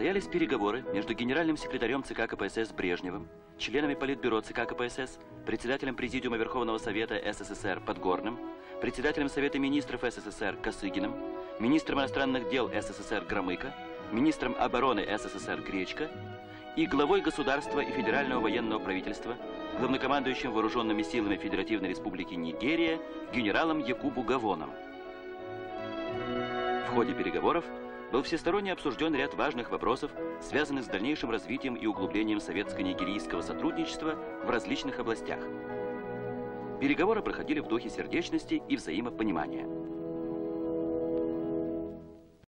состоялись переговоры между генеральным секретарем ЦК КПСС Брежневым членами Политбюро ЦК КПСС, председателем Президиума Верховного Совета СССР Подгорным, председателем Совета министров СССР Косыгиным, министром иностранных дел СССР Громыко, министром обороны СССР Гречко и главой государства и федерального военного правительства, главнокомандующим вооруженными силами Федеративной Республики Нигерия генералом Якубу Гавоном. В ходе переговоров был всесторонне обсужден ряд важных вопросов, связанных с дальнейшим развитием и углублением советско-нигерийского сотрудничества в различных областях. Переговоры проходили в духе сердечности и взаимопонимания.